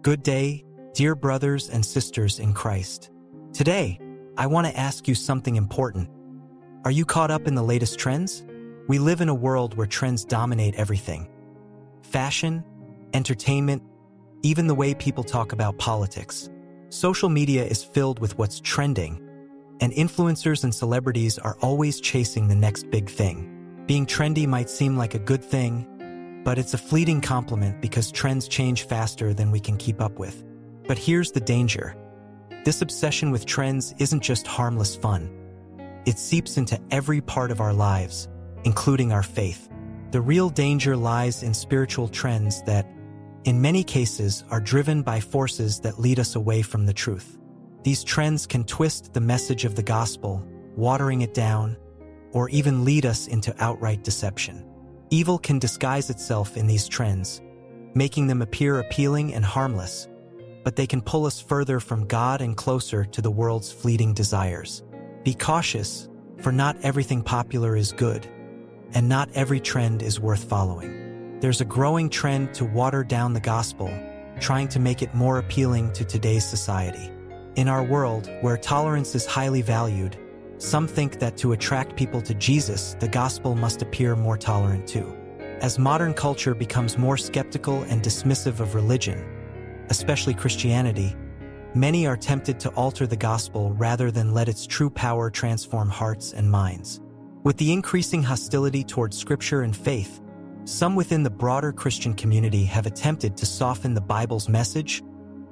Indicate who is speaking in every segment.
Speaker 1: Good day, dear brothers and sisters in Christ. Today, I want to ask you something important. Are you caught up in the latest trends? We live in a world where trends dominate everything. Fashion, entertainment, even the way people talk about politics. Social media is filled with what's trending, and influencers and celebrities are always chasing the next big thing. Being trendy might seem like a good thing, but it's a fleeting compliment because trends change faster than we can keep up with. But here's the danger. This obsession with trends isn't just harmless fun. It seeps into every part of our lives, including our faith. The real danger lies in spiritual trends that, in many cases, are driven by forces that lead us away from the truth. These trends can twist the message of the gospel, watering it down, or even lead us into outright deception. Evil can disguise itself in these trends, making them appear appealing and harmless, but they can pull us further from God and closer to the world's fleeting desires. Be cautious, for not everything popular is good, and not every trend is worth following. There's a growing trend to water down the gospel, trying to make it more appealing to today's society. In our world, where tolerance is highly valued, some think that to attract people to Jesus, the gospel must appear more tolerant too. As modern culture becomes more skeptical and dismissive of religion, especially Christianity, many are tempted to alter the gospel rather than let its true power transform hearts and minds. With the increasing hostility towards scripture and faith, some within the broader Christian community have attempted to soften the Bible's message,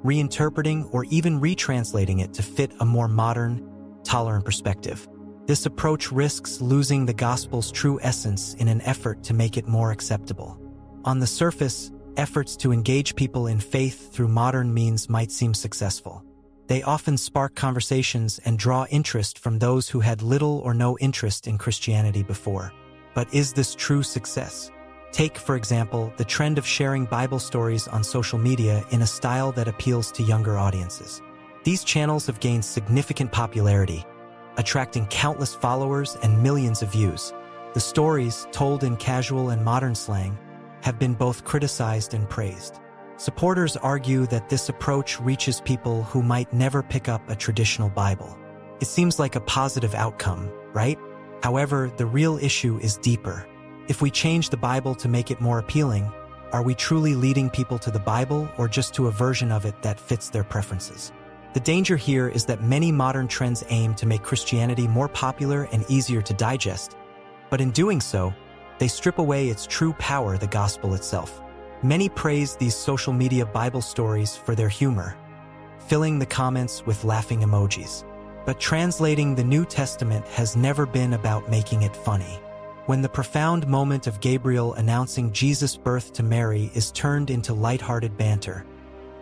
Speaker 1: reinterpreting or even retranslating it to fit a more modern, tolerant perspective. This approach risks losing the gospel's true essence in an effort to make it more acceptable. On the surface, efforts to engage people in faith through modern means might seem successful. They often spark conversations and draw interest from those who had little or no interest in Christianity before. But is this true success? Take, for example, the trend of sharing Bible stories on social media in a style that appeals to younger audiences. These channels have gained significant popularity, attracting countless followers and millions of views. The stories, told in casual and modern slang, have been both criticized and praised. Supporters argue that this approach reaches people who might never pick up a traditional Bible. It seems like a positive outcome, right? However, the real issue is deeper. If we change the Bible to make it more appealing, are we truly leading people to the Bible or just to a version of it that fits their preferences? The danger here is that many modern trends aim to make Christianity more popular and easier to digest, but in doing so, they strip away its true power, the gospel itself. Many praise these social media Bible stories for their humor, filling the comments with laughing emojis. But translating the New Testament has never been about making it funny. When the profound moment of Gabriel announcing Jesus' birth to Mary is turned into light-hearted banter,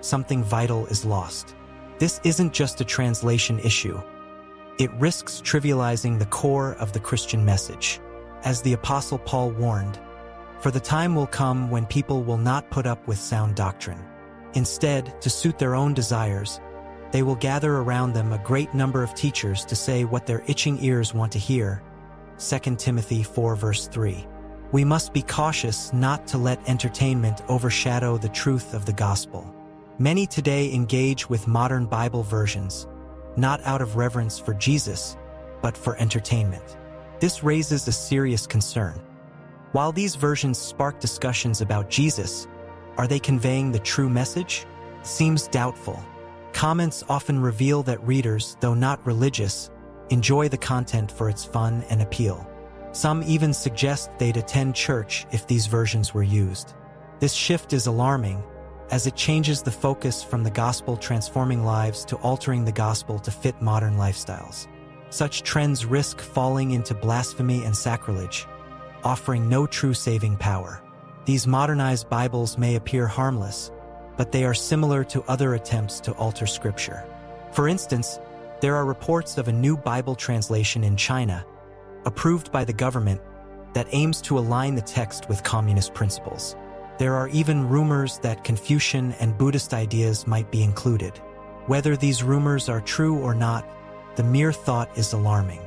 Speaker 1: something vital is lost. This isn't just a translation issue. It risks trivializing the core of the Christian message. As the Apostle Paul warned, for the time will come when people will not put up with sound doctrine. Instead, to suit their own desires, they will gather around them a great number of teachers to say what their itching ears want to hear. 2 Timothy 4 verse 3. We must be cautious not to let entertainment overshadow the truth of the gospel. Many today engage with modern Bible versions, not out of reverence for Jesus, but for entertainment. This raises a serious concern. While these versions spark discussions about Jesus, are they conveying the true message? Seems doubtful. Comments often reveal that readers, though not religious, enjoy the content for its fun and appeal. Some even suggest they'd attend church if these versions were used. This shift is alarming as it changes the focus from the gospel transforming lives to altering the gospel to fit modern lifestyles. Such trends risk falling into blasphemy and sacrilege, offering no true saving power. These modernized Bibles may appear harmless, but they are similar to other attempts to alter scripture. For instance, there are reports of a new Bible translation in China, approved by the government, that aims to align the text with communist principles. There are even rumors that Confucian and Buddhist ideas might be included. Whether these rumors are true or not, the mere thought is alarming.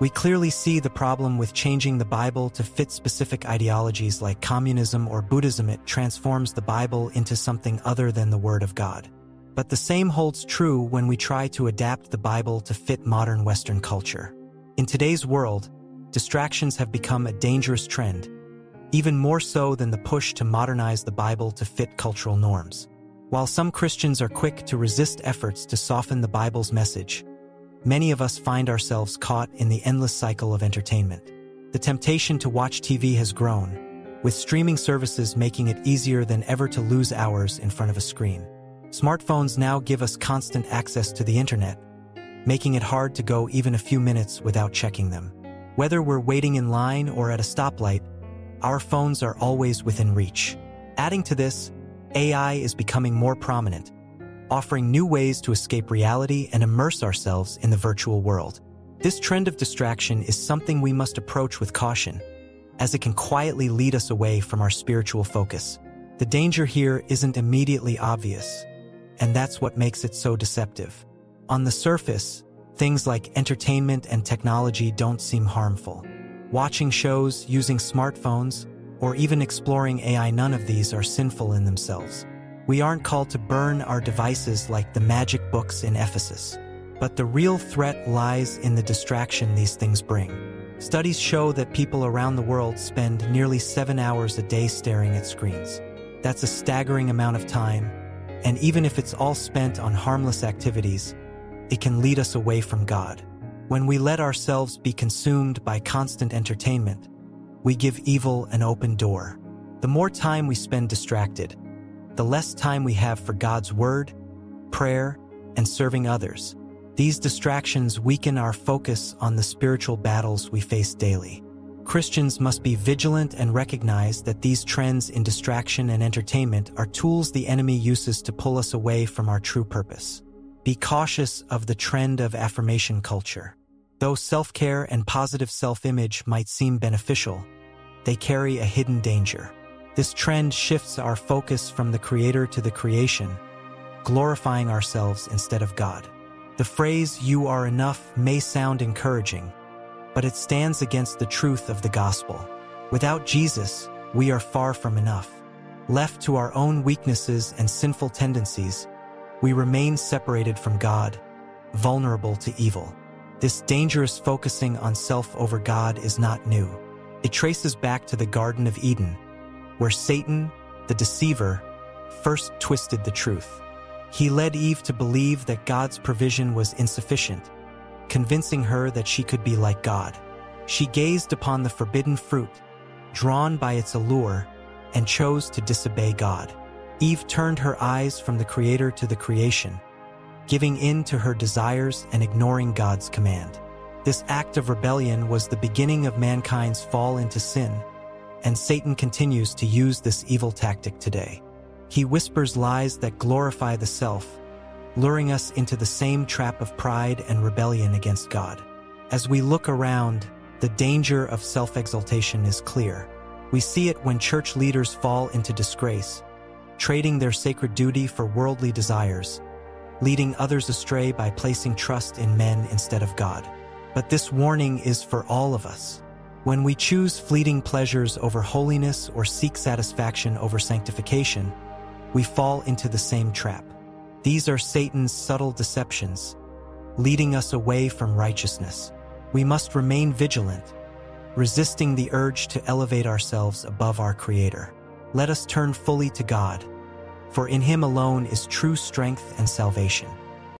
Speaker 1: We clearly see the problem with changing the Bible to fit specific ideologies like communism or Buddhism. It transforms the Bible into something other than the Word of God. But the same holds true when we try to adapt the Bible to fit modern Western culture. In today's world, distractions have become a dangerous trend, even more so than the push to modernize the Bible to fit cultural norms. While some Christians are quick to resist efforts to soften the Bible's message, many of us find ourselves caught in the endless cycle of entertainment. The temptation to watch TV has grown, with streaming services making it easier than ever to lose hours in front of a screen. Smartphones now give us constant access to the internet, making it hard to go even a few minutes without checking them. Whether we're waiting in line or at a stoplight, our phones are always within reach. Adding to this, AI is becoming more prominent, offering new ways to escape reality and immerse ourselves in the virtual world. This trend of distraction is something we must approach with caution, as it can quietly lead us away from our spiritual focus. The danger here isn't immediately obvious, and that's what makes it so deceptive. On the surface, things like entertainment and technology don't seem harmful. Watching shows, using smartphones, or even exploring AI, none of these are sinful in themselves. We aren't called to burn our devices like the magic books in Ephesus. But the real threat lies in the distraction these things bring. Studies show that people around the world spend nearly seven hours a day staring at screens. That's a staggering amount of time and even if it's all spent on harmless activities, it can lead us away from God. When we let ourselves be consumed by constant entertainment, we give evil an open door. The more time we spend distracted, the less time we have for God's word, prayer, and serving others. These distractions weaken our focus on the spiritual battles we face daily. Christians must be vigilant and recognize that these trends in distraction and entertainment are tools the enemy uses to pull us away from our true purpose. Be cautious of the trend of affirmation culture. Though self-care and positive self-image might seem beneficial, they carry a hidden danger. This trend shifts our focus from the Creator to the creation, glorifying ourselves instead of God. The phrase, you are enough, may sound encouraging, but it stands against the truth of the gospel. Without Jesus, we are far from enough. Left to our own weaknesses and sinful tendencies, we remain separated from God, vulnerable to evil. This dangerous focusing on self over God is not new. It traces back to the Garden of Eden, where Satan, the deceiver, first twisted the truth. He led Eve to believe that God's provision was insufficient, convincing her that she could be like God. She gazed upon the forbidden fruit, drawn by its allure, and chose to disobey God. Eve turned her eyes from the Creator to the creation, giving in to her desires and ignoring God's command. This act of rebellion was the beginning of mankind's fall into sin, and Satan continues to use this evil tactic today. He whispers lies that glorify the self, luring us into the same trap of pride and rebellion against God. As we look around, the danger of self-exaltation is clear. We see it when church leaders fall into disgrace, trading their sacred duty for worldly desires, leading others astray by placing trust in men instead of God. But this warning is for all of us. When we choose fleeting pleasures over holiness or seek satisfaction over sanctification, we fall into the same trap. These are Satan's subtle deceptions, leading us away from righteousness. We must remain vigilant, resisting the urge to elevate ourselves above our Creator. Let us turn fully to God, for in Him alone is true strength and salvation.